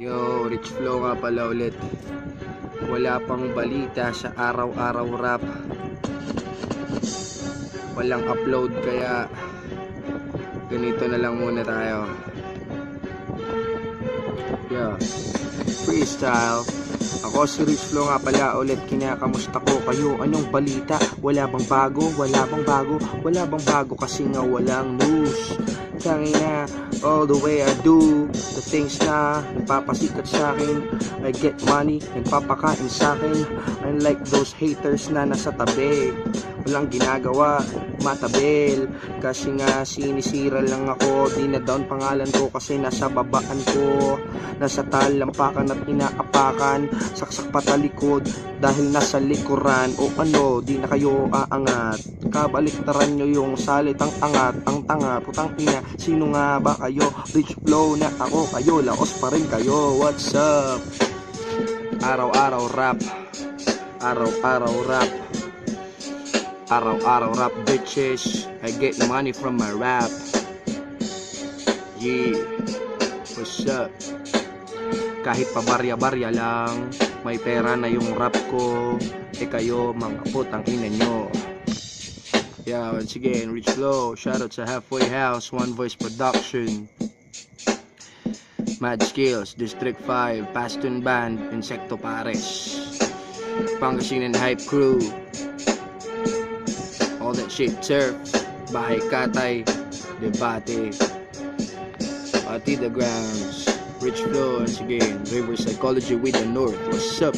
Yo, Rich Flow nga pala ulit. Wala pang balita sa araw-araw rap. Walang upload kaya ganito na lang muna tayo. Yeah. Freestyle. Ako si Rich Flow nga pala ulit kinakamusta ko kayo Anong balita? Wala bang bago? Wala bang bago? Wala bang bago kasi nga walang news Tangina, all the way I do The things na nagpapasikat sa akin I get money, nagpapakain sa akin Unlike those haters na nasa tabi Walang ginagawa, matabel Kasi nga sinisira lang ako. Di na down pangalan ko kasi nasa babaan ko. Nasa talampakan at inaapakan. Saksak patalikod dahil nasa likuran. O ano, di na kayo aangat. Kabaliktaran nyo yung salitang angat Ang tanga, putang ina. Sino nga ba kayo? Rich flow na ako. Kayo Laos pa rin kayo. What's up? Araw-araw rap. Araw-araw rap Araw-araw rap bitches. I get money from my rap. Yeah. What's up? Kahit pa barya-barya lang May pera na yung rap ko. Eh kayo mga putang ina Yeah, once again, Rich Flow Shout out to Halfway House One Voice Production. Mad Skills District 5 Paston Band Insecto Pares. Pangasinan Hype Crew All that shit surf Bahay Katay Debate Pati the Grounds Rich Flow once again River Psychology with the North What's up?